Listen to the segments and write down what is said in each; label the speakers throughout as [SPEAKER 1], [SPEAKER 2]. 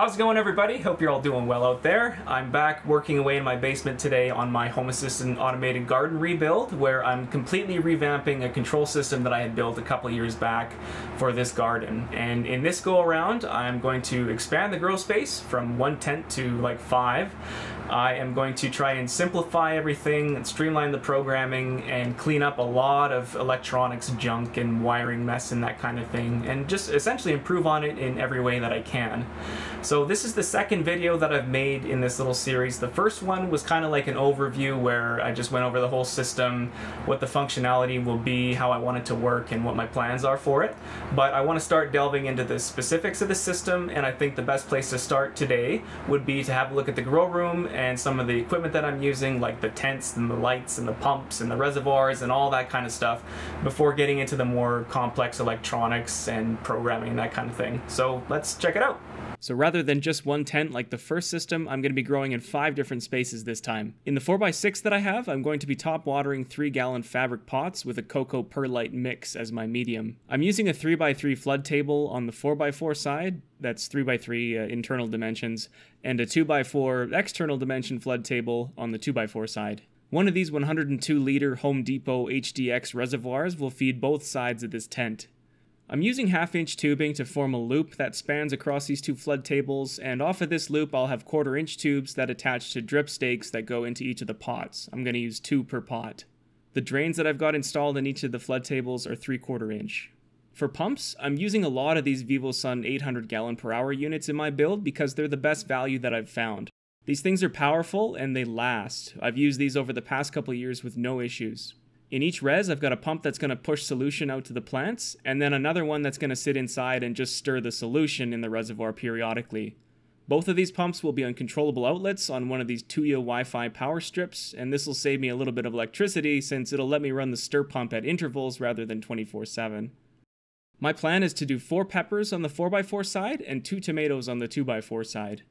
[SPEAKER 1] How's it going everybody? Hope you're all doing well out there. I'm back working away in my basement today on my Home Assistant automated garden rebuild where I'm completely revamping a control system that I had built a couple years back for this garden. And in this go around, I'm going to expand the grow space from one tent to like five. I am going to try and simplify everything and streamline the programming and clean up a lot of electronics junk and wiring mess and that kind of thing and just essentially improve on it in every way that I can. So this is the second video that I've made in this little series. The first one was kind of like an overview where I just went over the whole system, what the functionality will be, how I want it to work, and what my plans are for it. But I want to start delving into the specifics of the system, and I think the best place to start today would be to have a look at the grow room and some of the equipment that I'm using, like the tents and the lights and the pumps and the reservoirs and all that kind of stuff, before getting into the more complex electronics and programming and that kind of thing. So let's check it out. So rather than just one tent like the first system, I'm going to be growing in five different spaces this time. In the 4x6 that I have, I'm going to be top watering 3 gallon fabric pots with a coco perlite mix as my medium. I'm using a 3x3 flood table on the 4x4 side, that's 3x3 uh, internal dimensions, and a 2x4 external dimension flood table on the 2x4 side. One of these 102 liter Home Depot HDX reservoirs will feed both sides of this tent. I'm using half inch tubing to form a loop that spans across these two flood tables, and off of this loop I'll have quarter inch tubes that attach to drip stakes that go into each of the pots. I'm going to use two per pot. The drains that I've got installed in each of the flood tables are 3 quarter inch. For pumps, I'm using a lot of these VivoSun 800 gallon per hour units in my build because they're the best value that I've found. These things are powerful and they last. I've used these over the past couple years with no issues. In each res, I've got a pump that's going to push solution out to the plants, and then another one that's going to sit inside and just stir the solution in the reservoir periodically. Both of these pumps will be on controllable outlets on one of these Tuya Wi-Fi power strips, and this will save me a little bit of electricity since it'll let me run the stir pump at intervals rather than 24-7. My plan is to do 4 peppers on the 4x4 side and 2 tomatoes on the 2x4 side.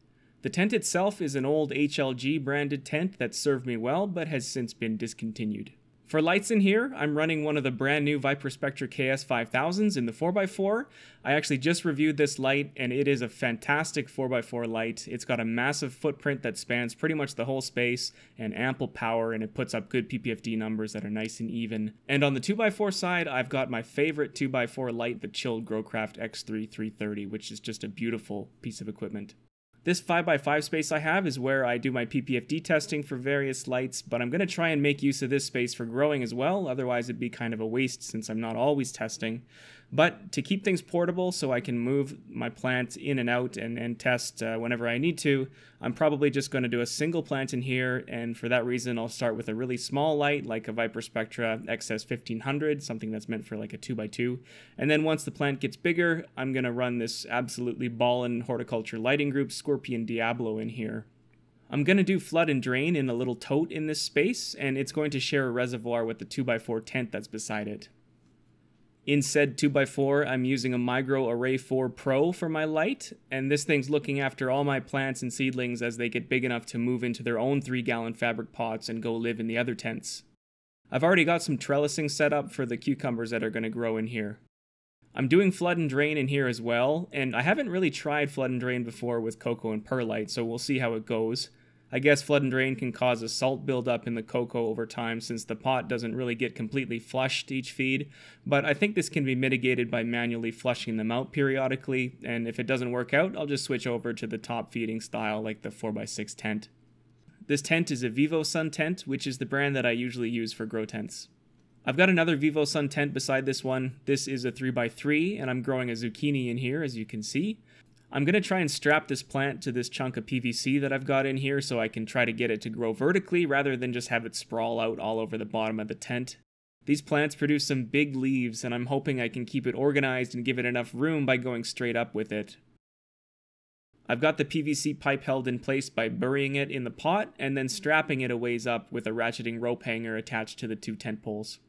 [SPEAKER 1] The tent itself is an old HLG branded tent that served me well but has since been discontinued. For lights in here, I'm running one of the brand new ViparSpectra KS5000s in the 4x4. I actually just reviewed this light and it is a fantastic 4x4 light. It's got a massive footprint that spans pretty much the whole space and ample power and it puts up good PPFD numbers that are nice and even. And on the 2x4 side, I've got my favorite 2x4 light, the ChilLED Growcraft X3 330, which is just a beautiful piece of equipment. This 5x5 space I have is where I do my PPFD testing for various lights, but I'm going to try and make use of this space for growing as well, otherwise it'd be kind of a waste since I'm not always testing. But to keep things portable so I can move my plant in and out and, and test uh, whenever I need to, I'm probably just going to do a single plant in here. And for that reason, I'll start with a really small light like a ViparSpectra XS1500, something that's meant for like a 2x2. And then once the plant gets bigger, I'm going to run this absolutely ballin' horticulture lighting group Scorpion Diablo in here. I'm going to do flood and drain in a little tote in this space, and it's going to share a reservoir with the 2x4 tent that's beside it. In said 2x4, I'm using a Migro Aro 4 Pro for my light, and this thing's looking after all my plants and seedlings as they get big enough to move into their own 3 gallon fabric pots and go live in the other tents. I've already got some trellising set up for the cucumbers that are going to grow in here. I'm doing flood and drain in here as well, and I haven't really tried flood and drain before with coco and perlite, so we'll see how it goes. I guess flood and drain can cause a salt buildup in the coco over time since the pot doesn't really get completely flushed each feed, but I think this can be mitigated by manually flushing them out periodically, and if it doesn't work out, I'll just switch over to the top feeding style like the 4x6 tent. This tent is a VivoSun tent, which is the brand that I usually use for grow tents. I've got another VivoSun tent beside this one. This is a 3x3, and I'm growing a zucchini in here, as you can see. I'm going to try and strap this plant to this chunk of PVC that I've got in here so I can try to get it to grow vertically rather than just have it sprawl out all over the bottom of the tent. These plants produce some big leaves and I'm hoping I can keep it organized and give it enough room by going straight up with it. I've got the PVC pipe held in place by burying it in the pot and then strapping it a ways up with a ratcheting rope hanger attached to the two tent poles.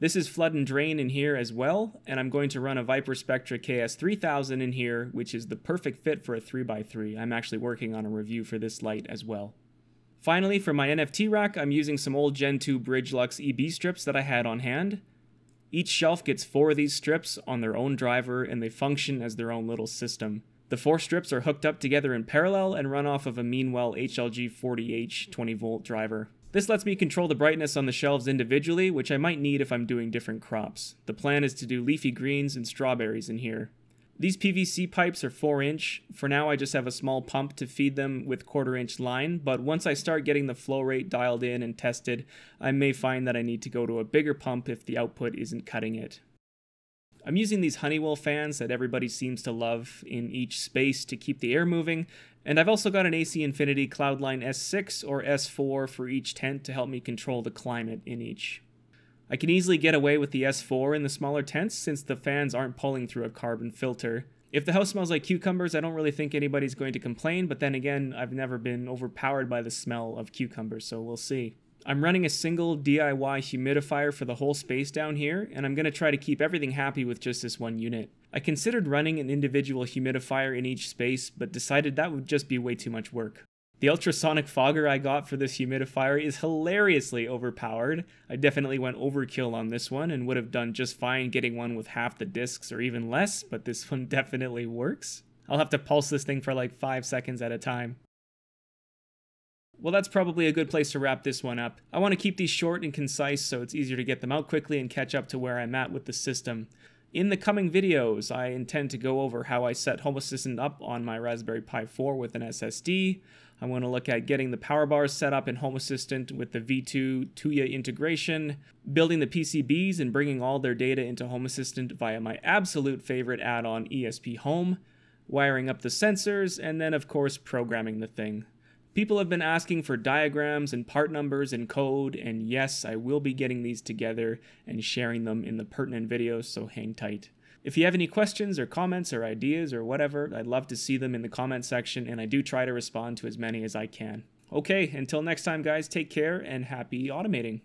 [SPEAKER 1] This is flood and drain in here as well, and I'm going to run a ViparSpectra KS3000 in here, which is the perfect fit for a 3x3. I'm actually working on a review for this light as well. Finally, for my NFT rack, I'm using some old Gen 2 Bridgelux EB strips that I had on hand. Each shelf gets four of these strips on their own driver, and they function as their own little system. The four strips are hooked up together in parallel and run off of a Meanwell HLG 40H 20 volt driver. This lets me control the brightness on the shelves individually, which I might need if I'm doing different crops. The plan is to do leafy greens and strawberries in here. These PVC pipes are 4 inch. For now I just have a small pump to feed them with quarter inch line, but once I start getting the flow rate dialed in and tested, I may find that I need to go to a bigger pump if the output isn't cutting it. I'm using these Honeywell fans that everybody seems to love in each space to keep the air moving, and I've also got an AC Infinity Cloudline S6 or S4 for each tent to help me control the climate in each. I can easily get away with the S4 in the smaller tents since the fans aren't pulling through a carbon filter. If the house smells like cucumbers, I don't really think anybody's going to complain, but then again, I've never been overpowered by the smell of cucumbers, so we'll see. I'm running a single DIY humidifier for the whole space down here, and I'm going to try to keep everything happy with just this one unit. I considered running an individual humidifier in each space, but decided that would just be way too much work. The ultrasonic fogger I got for this humidifier is hilariously overpowered. I definitely went overkill on this one and would have done just fine getting one with half the discs or even less, but this one definitely works. I'll have to pulse this thing for like 5 seconds at a time. Well, that's probably a good place to wrap this one up. I want to keep these short and concise so it's easier to get them out quickly and catch up to where I'm at with the system. In the coming videos, I intend to go over how I set Home Assistant up on my Raspberry Pi 4 with an SSD. I want to look at getting the power bars set up in Home Assistant with the V2 Tuya integration, building the PCBs and bringing all their data into Home Assistant via my absolute favorite add-on ESPHome, wiring up the sensors, and then of course programming the thing. People have been asking for diagrams and part numbers and code, and yes, I will be getting these together and sharing them in the pertinent videos, so hang tight. If you have any questions or comments or ideas or whatever, I'd love to see them in the comment section, and I do try to respond to as many as I can. Okay, until next time, guys, take care and happy automating.